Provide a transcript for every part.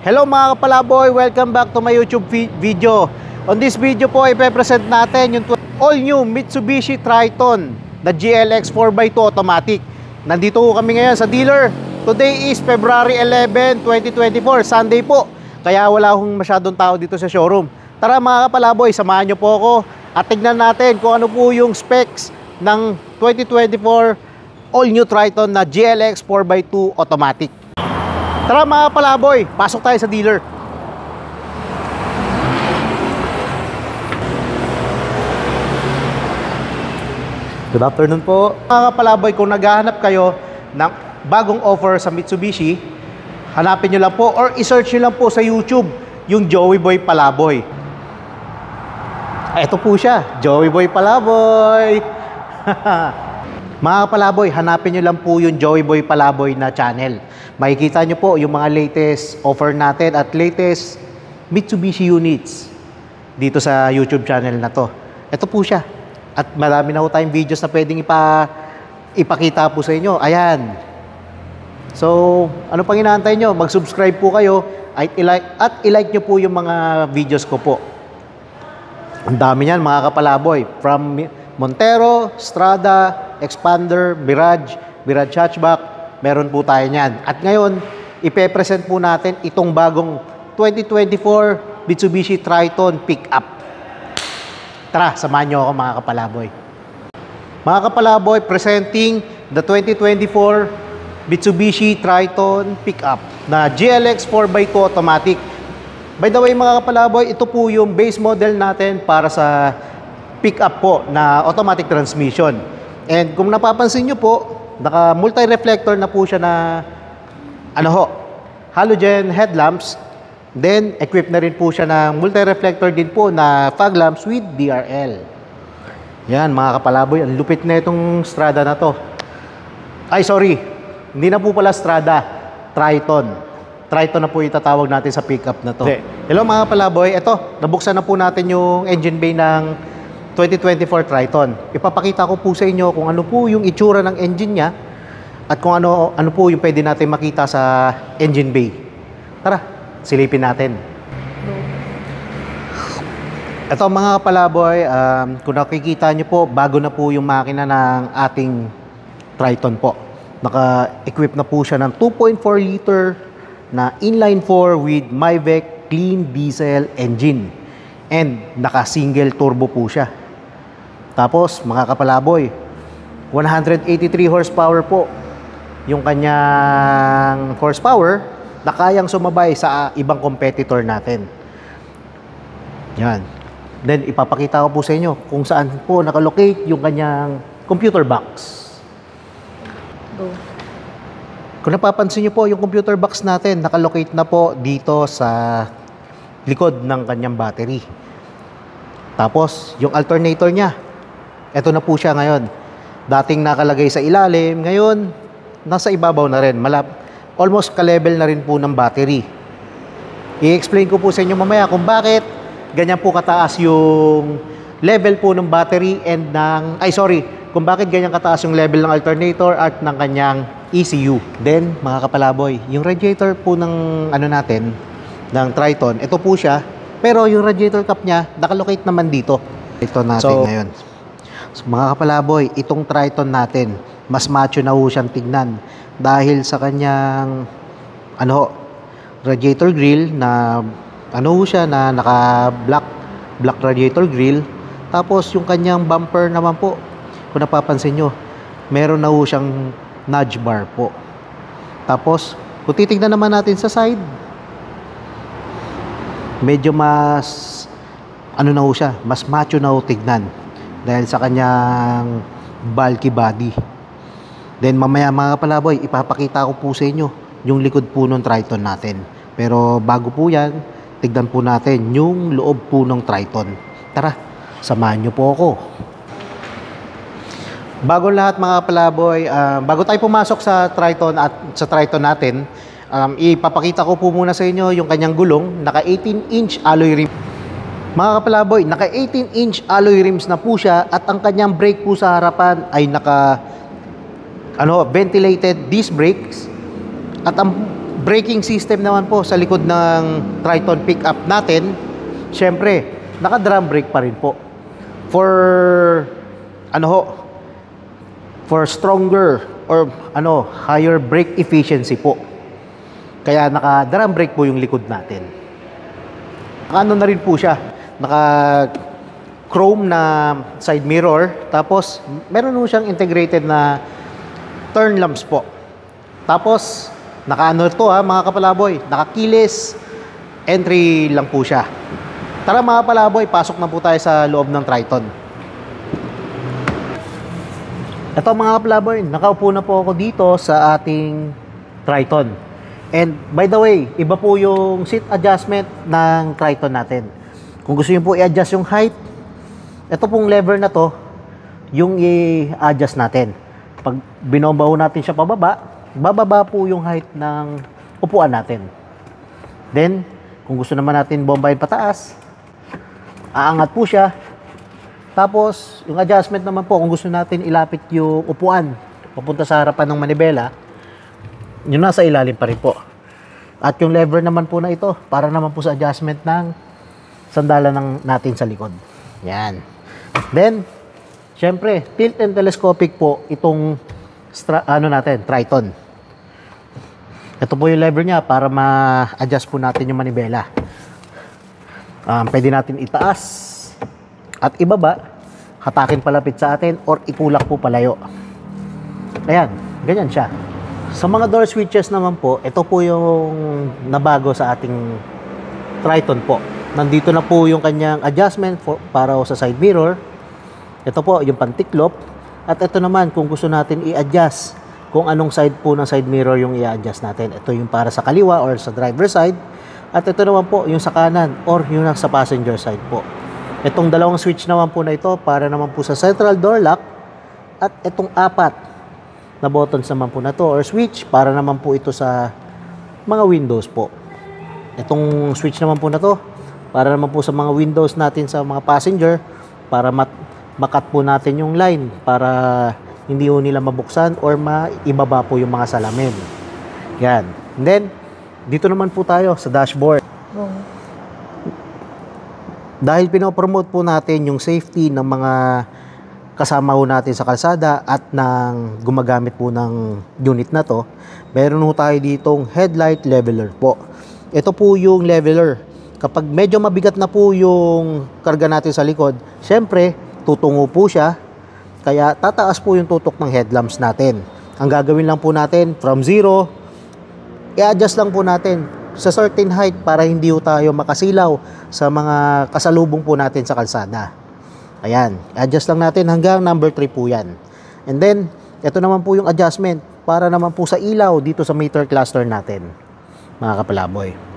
Hello mga kapalaboy, welcome back to my YouTube vi- video. On this video po, ipe-present natin yung all new Mitsubishi Triton na GLX 4x2 automatic. Nandito po kami ngayon sa dealer. Today is February 11, 2024, Sunday po. Kaya wala akong masyadong tao dito sa showroom. Tara mga kapalaboy, samahan nyo po ako at tignan natin kung ano po yung specs ng 2024 all new Triton na GLX 4x2 automatic. Tara mga palaboy, pasok tayo sa dealer. Good afternoon po. Mga palaboy, kung naghahanap kayo ng bagong offer sa Mitsubishi, hanapin nyo lang po or isearch nyo lang po sa YouTube yung Joey Boy Palaboy. Ito po siya, Joey Boy Palaboy. Mga palaboy, hanapin nyo lang po yung Joey Boy Palaboy na channel. Makikita nyo po yung mga latest offer natin at latest Mitsubishi units dito sa YouTube channel na to. Ito po siya. At marami na po tayong videos na pwedeng ipa, ipakita po sa inyo. Ayan. So, ano pang inaantay nyo? Mag-subscribe po kayo at ilike, at ilike nyo po yung mga videos ko po. Ang dami niyan mga kapalaboy. From Montero, Strada, Expander, Mirage, Mirage Hatchback, meron po tayo niyan. At ngayon, ipe-present po natin itong bagong 2024 Mitsubishi Triton Pickup. Tara, samahan niyo ako mga kapalaboy. Mga kapalaboy, presenting the 2024 Mitsubishi Triton Pickup na GLX 4x2 automatic. By the way mga kapalaboy, ito po yung base model natin para sa pickup po na automatic transmission. And kung napapansin nyo po, naka multi-reflector na po siya na ano ho, halogen headlamps. Then equipped na rin po siya ng multi-reflector din po na fog lamps with DRL. Yan mga kapalaboy, ang lupit na itong Strada na to. Ay sorry, hindi na po pala Strada, Triton. Triton na po itatawag natin sa pickup na to. Hello mga palaboy, ito, nabuksan na po natin yung engine bay ng 2024 Triton. Ipapakita ko po sa inyo kung ano po yung itsura ng engine niya at kung ano ano po yung pwede natin makita sa engine bay. Tara, silipin natin. Ito mga kapalaboy, um, kung nakikita nyo po, bago na po yung makina ng ating Triton po. Naka-equip na po siya ng 2.4 liter na inline 4 with Myvec clean diesel engine. And naka-single turbo po siya. Tapos mga kapalaboy, 183 horsepower po yung kanyang horsepower na kayang sumabay sa ibang competitor natin. Yan. Then ipapakita ko po sa inyo kung saan po nakalocate yung kanyang computer box. Go. Kung napapansin niyo po, yung computer box natin nakalocate na po dito sa likod ng kanyang battery. Tapos, yung alternator niya, eto na po siya ngayon. Dating nakalagay sa ilalim, ngayon, nasa ibabaw na rin. Malap, almost ka-level na rin po ng battery. I-explain ko po sa inyo mamaya kung bakit ganyan po kataas yung level po ng battery and ng, ay sorry, kung bakit ganyan kataas yung level ng alternator at ng kanyang ECU. Then, mga kapalaboy, yung radiator po ng ano natin, ng Triton, ito po siya, pero yung radiator cap niya, nakalocate naman dito. Ito natin So- ngayon. So, mga kapalaboy, itong Triton natin, mas macho na ho siyang tignan dahil sa kanyang ano radiator grill na ano ho siya na naka black black radiator grill. Tapos yung kanyang bumper naman po kung napapansin nyo meron na ho siyang nudge bar po. Tapos kung titignan naman natin sa side medyo mas ano na ho siya mas macho na ho tignan dahil sa kanyang bulky body Then mamaya mga palaboy, ipapakita ko po sa inyo yung likod po ng Triton natin. Pero bago po yan, tignan po natin yung loob po ng Triton. Tara, samahan nyo po ako. Bago lahat mga palaboy, ah, bago tayo pumasok sa Triton at sa Triton natin, um, ipapakita ko po muna sa inyo yung kanyang gulong, naka 18 inch alloy rim. Mga kapalaboy, naka 18 inch alloy rims na po siya at ang kanyang brake po sa harapan ay naka ano, ventilated disc brakes at ang braking system naman po sa likod ng Triton pickup natin, syempre, naka-drum brake pa rin po. For ano ho, for stronger or ano, higher brake efficiency po. Kaya naka-drum brake po yung likod natin. Ano na rin po siya, naka chrome na side mirror, tapos meron po siyang integrated na turn lamps po. Tapos, naka-ano to ha, mga kapalaboy, naka-keyless entry lang po siya. Tara mga kapalaboy, pasok na po tayo sa loob ng Triton. Ito mga kapalaboy, nakaupo na po ako dito sa ating Triton. And by the way, iba po yung seat adjustment ng Triton natin. Kung gusto niyo po i-adjust yung height, ito pong lever na to, yung i-adjust natin. Pag binomba natin siya pababa, bababa po yung height ng upuan natin. Then, kung gusto naman natin bombayin pataas, aangat po siya. Tapos, yung adjustment naman po, kung gusto natin ilapit yung upuan, papunta sa harapan ng manibela, yun nasa ilalim pa rin po. At yung lever naman po na ito, para naman po sa adjustment ng sandalan ng natin sa likod. Yan. Then, syempre, tilt and telescopic po itong stra- ano natin, Triton. Ito po yung lever niya para ma-adjust po natin yung manibela. Um, pwede natin itaas at ibaba, hatakin palapit sa atin or itulak po palayo. Ayan, ganyan siya. Sa mga door switches naman po, ito po yung nabago sa ating Triton po. Nandito na po yung kanyang adjustment for, para sa side mirror. Ito po yung pantiklop. At ito naman kung gusto natin i-adjust kung anong side po ng side mirror yung i-adjust natin. Ito yung para sa kaliwa or sa driver side. At ito naman po yung sa kanan or yung sa passenger side po. Itong dalawang switch naman po na ito para naman po sa central door lock at itong apat na buttons naman po na to or switch para naman po ito sa mga windows po. Itong switch naman po na to para naman po sa mga windows natin sa mga passenger para mat makat po natin yung line para hindi po nila mabuksan or maibaba po yung mga salamin. Yan. And then, dito naman po tayo sa dashboard. Go. Dahil pinopromote po natin yung safety ng mga kasama ho natin sa kalsada at ng gumagamit po ng unit na to, meron ho tayo ditong headlight leveler po. Ito po yung leveler. Kapag medyo mabigat na po yung karga natin sa likod, syempre, tutungo po siya. Kaya tataas po yung tutok ng headlamps natin. Ang gagawin lang po natin, from zero, i-adjust lang po natin sa certain height para hindi po tayo makasilaw sa mga kasalubong po natin sa kalsada. Ayan, adjust lang natin hanggang number 3 po yan. And then, ito naman po yung adjustment para naman po sa ilaw dito sa meter cluster natin, mga kapalaboy.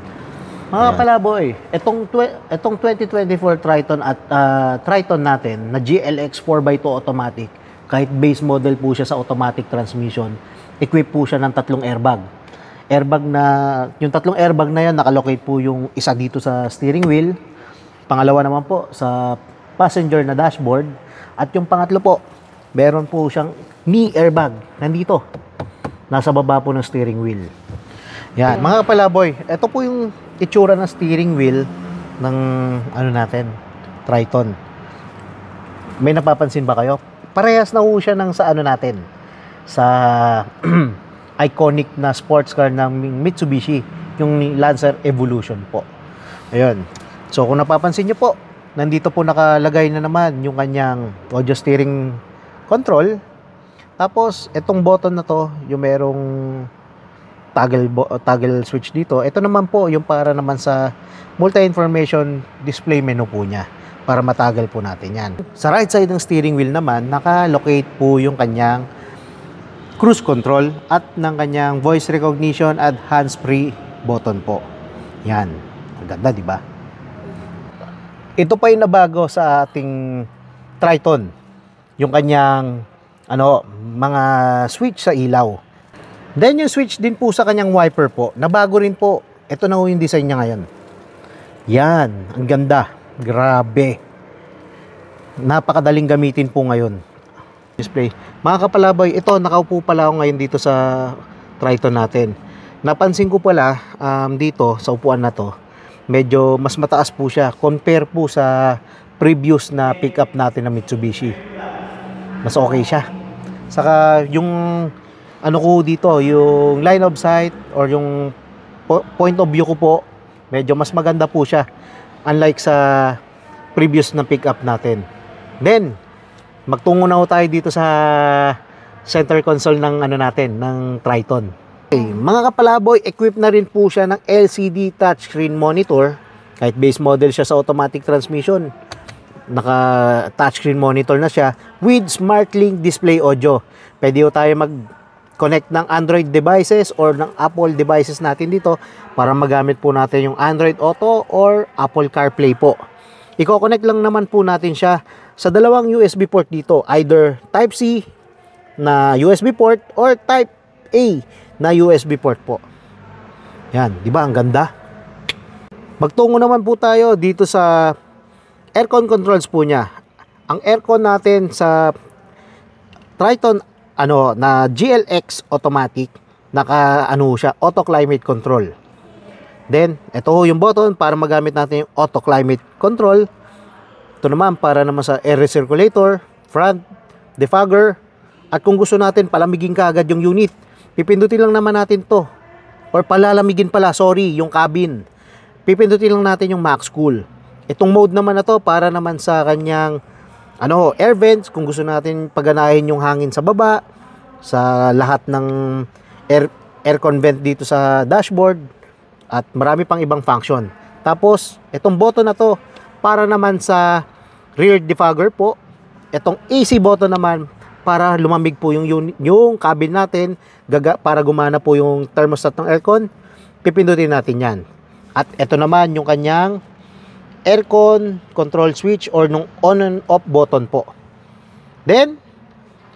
Mga kapalaboy, itong, twe- itong 2024 Triton at ah, Triton natin na GLX 4x2 automatic, kahit base model po siya sa automatic transmission, equip po siya ng tatlong airbag. Airbag na, yung tatlong airbag na yan, nakalocate po yung isa dito sa steering wheel, pangalawa naman po sa passenger na dashboard, at yung pangatlo po, meron po siyang knee airbag, nandito, nasa baba po ng steering wheel. Yan, mga palaboy, ito po yung itsura ng steering wheel ng ano natin, Triton. May napapansin ba kayo? Parehas na po siya ng sa ano natin, sa iconic na sports car ng Mitsubishi, yung Lancer Evolution po. Ayun. So kung napapansin nyo po, nandito po nakalagay na naman yung kanyang audio steering control. Tapos, itong button na to, yung merong toggle, toggle switch dito. Ito naman po yung para naman sa multi-information display menu po niya para matagal po natin yan. Sa right side ng steering wheel naman, naka-locate po yung kanyang cruise control at ng kanyang voice recognition at hands-free button po. Yan. Ang ganda, di ba? Ito pa yung nabago sa ating Triton. Yung kanyang ano, mga switch sa ilaw. Then yung switch din po sa kanyang wiper po, nabago rin po. Ito na po yung design niya ngayon. Yan, ang ganda. Grabe. Napakadaling gamitin po ngayon. Display. Mga kapalaboy, ito nakaupo pala ako ngayon dito sa Triton natin. Napansin ko pala um, dito sa upuan na to, medyo mas mataas po siya compare po sa previous na pickup natin na Mitsubishi. Mas okay siya. Saka yung ano ko dito, yung line of sight or yung po- point of view ko po, medyo mas maganda po siya unlike sa previous na pickup natin. Then, magtungo na tayo dito sa center console ng ano natin, ng Triton. Okay, mga kapalaboy, equipped na rin po siya ng LCD touchscreen monitor. Kahit base model siya sa automatic transmission, naka touchscreen monitor na siya with SmartLink display audio. Pwede tayo mag connect ng Android devices or ng Apple devices natin dito para magamit po natin yung Android Auto or Apple CarPlay po. Iko-connect lang naman po natin siya sa dalawang USB port dito, either Type-C na USB port or Type A na USB port po. Yan, di ba ang ganda? Magtungo naman po tayo dito sa aircon controls po niya. Ang aircon natin sa Triton ano na GLX automatic naka ano siya auto climate control. Then ito yung button para magamit natin yung auto climate control. Ito naman para naman sa air recirculator, front defogger at kung gusto natin palamigin kaagad yung unit, pipindutin lang naman natin to. Or palalamigin pala, sorry, yung cabin. Pipindutin lang natin yung max cool. Itong mode naman na to para naman sa kanyang ano, air vents kung gusto natin paganahin yung hangin sa baba sa lahat ng air aircon vent dito sa dashboard at marami pang ibang function. Tapos, itong button na to para naman sa rear defogger po. Itong AC button naman para lumamig po yung yung cabin natin gaga, para gumana po yung thermostat ng aircon. Pipindutin natin 'yan. At ito naman yung kanyang aircon control switch or nung on and off button po. Then,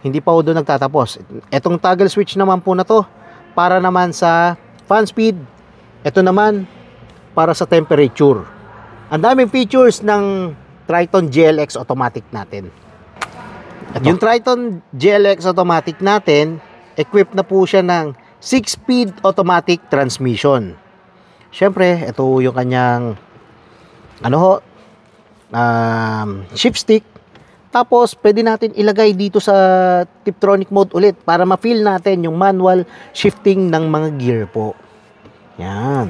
hindi pa po doon nagtatapos. Itong toggle switch naman po na to para naman sa fan speed. Ito naman para sa temperature. Ang daming features ng Triton GLX automatic natin. At yung Triton GLX automatic natin, equipped na po siya ng 6-speed automatic transmission. Siyempre, ito yung kanyang ano ho, um, shift stick. Tapos, pwede natin ilagay dito sa Tiptronic mode ulit para ma-feel natin yung manual shifting ng mga gear po. Yan.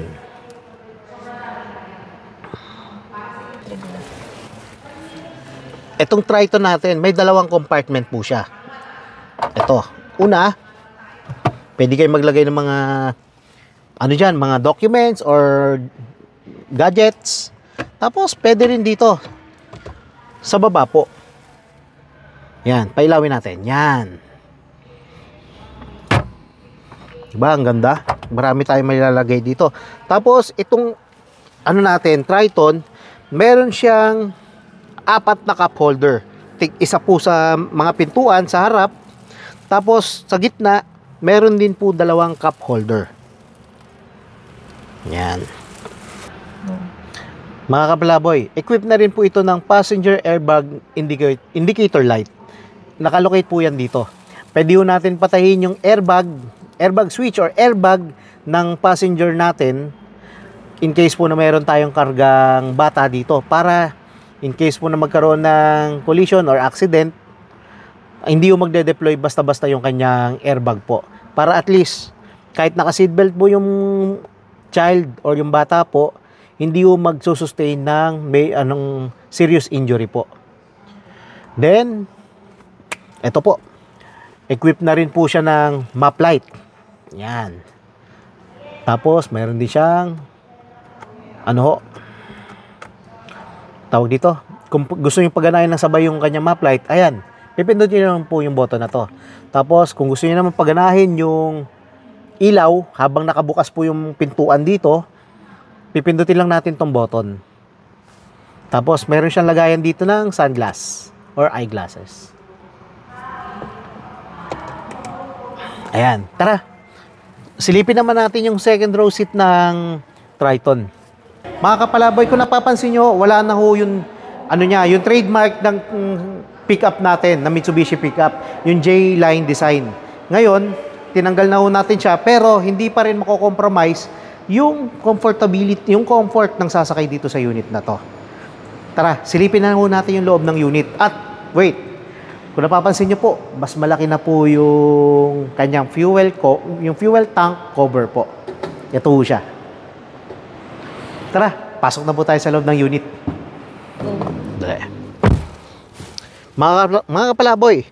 Itong Triton natin, may dalawang compartment po siya. Ito. Una, pwede kayo maglagay ng mga ano dyan, mga documents or gadgets. Tapos, pwede rin dito. Sa baba po. Yan, pailawin natin. Yan. Diba, ang ganda? Marami tayong mailalagay dito. Tapos, itong, ano natin, Triton, meron siyang apat na cup holder. Isa po sa mga pintuan sa harap. Tapos, sa gitna, meron din po dalawang cup holder. Yan. Mga kapalaboy, equipped na rin po ito ng passenger airbag indicator, indicator light. Nakalocate po yan dito. Pwede po natin patayin yung airbag, airbag switch or airbag ng passenger natin in case po na mayroon tayong kargang bata dito para in case po na magkaroon ng collision or accident, hindi yung magde-deploy basta-basta yung kanyang airbag po. Para at least, kahit naka-seatbelt po yung child or yung bata po, hindi yung magsusustain ng may anong serious injury po. Then, ito po. Equipped na rin po siya ng map light. Yan. Tapos, mayroon din siyang ano ho, tawag dito. Kung gusto niyo paganahin ng sabay yung kanyang map light, ayan, pipindutin niyo lang po yung button na to. Tapos, kung gusto niyo naman paganahin yung ilaw habang nakabukas po yung pintuan dito, pipindutin lang natin tong button. Tapos, meron siyang lagayan dito ng sunglass or eyeglasses. Ayan, tara. Silipin naman natin yung second row seat ng Triton. Mga kapalaboy, kung napapansin nyo, wala na ho yung, ano niya, yung trademark ng mm, pickup natin, na Mitsubishi pickup, yung J-line design. Ngayon, tinanggal na ho natin siya, pero hindi pa rin mako-compromise yung comfortability, yung comfort ng sasakay dito sa unit na to. Tara, silipin na ho natin yung loob ng unit. At, wait, kung napapansin nyo po, mas malaki na po yung kanyang fuel, co- yung fuel tank cover po. Ito ho siya. Tara, pasok na po tayo sa loob ng unit. Mga, mga kapalaboy,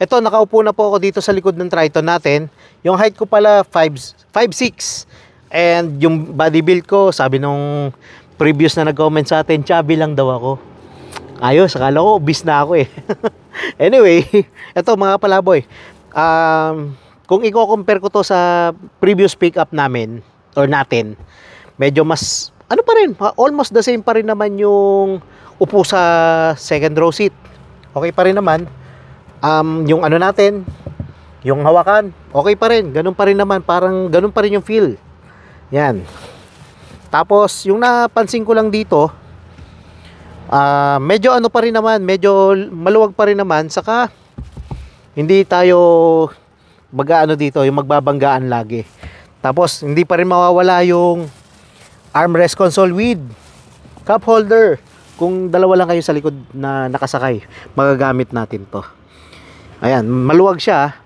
ito, nakaupo na po ako dito sa likod ng Triton natin. Yung height ko pala, 5'6". And yung body build ko, sabi nung previous na nag-comment sa atin, chubby lang daw ako. Ayos, akala ko, bis na ako eh. anyway, ito mga kapalaboy, um, kung i-compare ko to sa previous pickup namin, or natin, medyo mas, ano pa rin, almost the same pa rin naman yung upo sa second row seat. Okay pa rin naman. Um, yung ano natin, yung hawakan, okay pa rin. Ganun pa rin naman. Parang ganun pa rin yung feel. Yan. Tapos, yung napansin ko lang dito, ah medyo ano pa rin naman, medyo maluwag pa rin naman. Saka, hindi tayo mag-ano dito, yung magbabanggaan lagi. Tapos, hindi pa rin mawawala yung armrest console with cup holder. Kung dalawa lang kayo sa likod na nakasakay, magagamit natin to. Ayan, maluwag siya.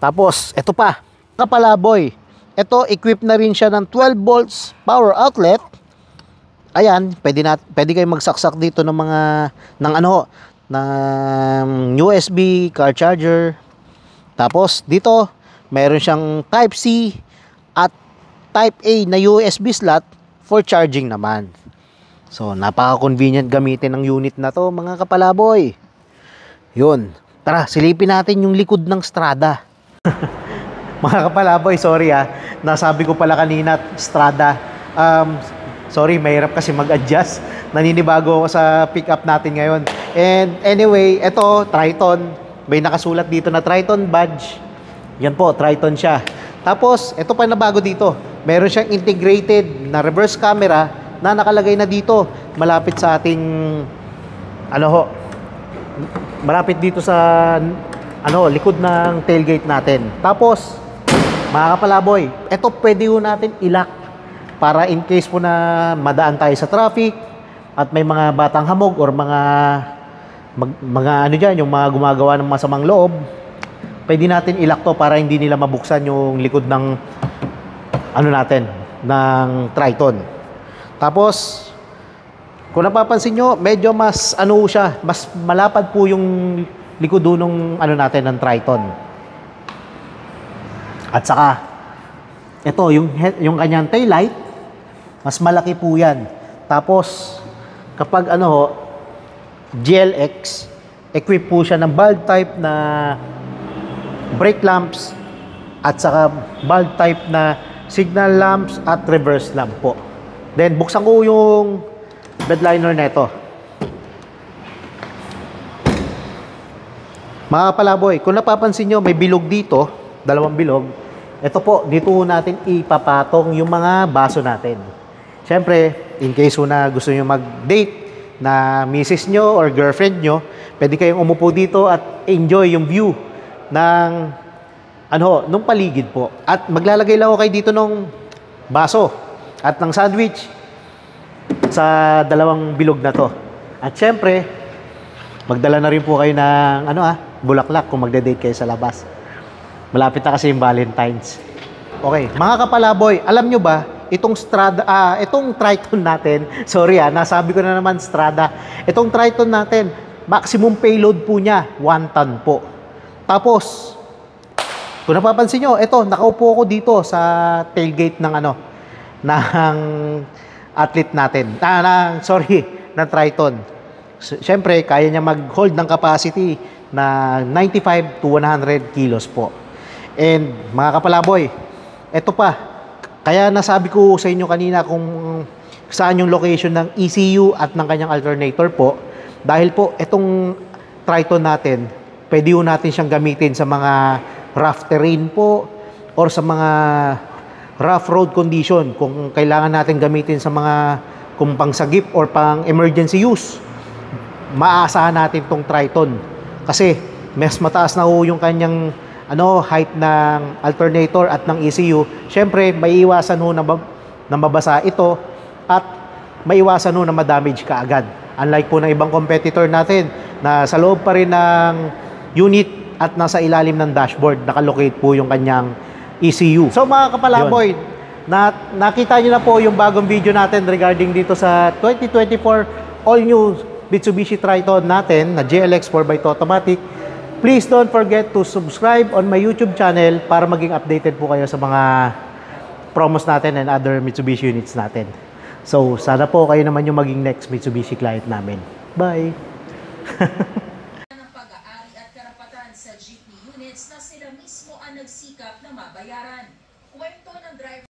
Tapos, ito pa, kapalaboy. Ito, equipped na rin siya ng 12 volts power outlet. Ayan, pwede, na, pwede kayo magsaksak dito ng mga, ng ano, ng USB car charger. Tapos, dito, meron siyang Type C at Type A na USB slot for charging naman. So, napaka-convenient gamitin ng unit na to, mga kapalaboy. Yun. Tara, silipin natin yung likod ng Strada. mga kapalaboy, sorry ah. Nasabi ko pala kanina, Strada. Um, sorry, mahirap kasi mag-adjust. Naninibago ako sa pickup natin ngayon. And anyway, ito, Triton. May nakasulat dito na Triton badge. Yan po, Triton siya. Tapos, ito pa na bago dito. Meron siyang integrated na reverse camera na nakalagay na dito. Malapit sa ating, ano ho, malapit dito sa, ano, likod ng tailgate natin. Tapos, mga kapalaboy, ito pwede ho natin ilak para in case po na madaan tayo sa traffic at may mga batang hamog or mga mag- mga ano diyan, yung mga gumagawa ng masamang loob, pwede natin ilak to para hindi nila mabuksan yung likod ng ano natin, ng Triton. Tapos, kung napapansin nyo, medyo mas ano siya, mas malapad po yung likod doon ng ano natin ng Triton. At saka, ito, yung, yung kanyang taillight, mas malaki po yan. Tapos, kapag ano ho, GLX, equip po siya ng bulb type na brake lamps at saka bulb type na signal lamps at reverse lamp po. Then, buksan ko yung bedliner neto. Mga palaboy, kung napapansin nyo, may bilog dito, dalawang bilog. Ito po, dito natin ipapatong yung mga baso natin. Siyempre, in case na gusto nyo mag-date na misis nyo or girlfriend nyo, pwede kayong umupo dito at enjoy yung view ng ano, nung paligid po. At maglalagay lang ako kayo dito ng baso at ng sandwich sa dalawang bilog na to. At syempre, magdala na rin po kayo ng ano ah, bulaklak kung magde-date kayo sa labas. Malapit na kasi yung Valentine's. Okay, mga kapalaboy, alam nyo ba, itong Strada, ah, itong Triton natin, sorry ah, nasabi ko na naman Strada, itong Triton natin, maximum payload po niya, 1 ton po. Tapos, kung napapansin nyo, ito, nakaupo ako dito sa tailgate ng ano, ng athlete natin. Ah, ng, sorry, ng Triton. Siyempre, kaya niya mag-hold ng capacity na 95 to 100 kilos po. And mga kapalaboy, ito pa, kaya nasabi ko sa inyo kanina kung saan yung location ng ECU at ng kanyang alternator po, dahil po itong Triton natin, pwede ho natin siyang gamitin sa mga rough terrain po or sa mga rough road condition kung kailangan natin gamitin sa mga kung pang sagip or pang emergency use. Maaasahan natin tong Triton kasi mas mataas na ho yung kanyang ano height ng alternator at ng ECU, syempre maiiwasan ho na, mab- na mabasa ito at maiwasan ho na ma-damage ka agad. Unlike po ng ibang competitor natin na sa loob pa rin ng unit at nasa ilalim ng dashboard, nakalocate po yung kanyang ECU. So mga kapalaboy, na, nakita nyo na po yung bagong video natin regarding dito sa 2024 all new Mitsubishi Triton natin na GLX 4x2 automatic. Please don't forget to subscribe on my YouTube channel para maging updated po kayo sa mga promos natin and other Mitsubishi units natin. So, sana po kayo naman yung maging next Mitsubishi client namin. Bye!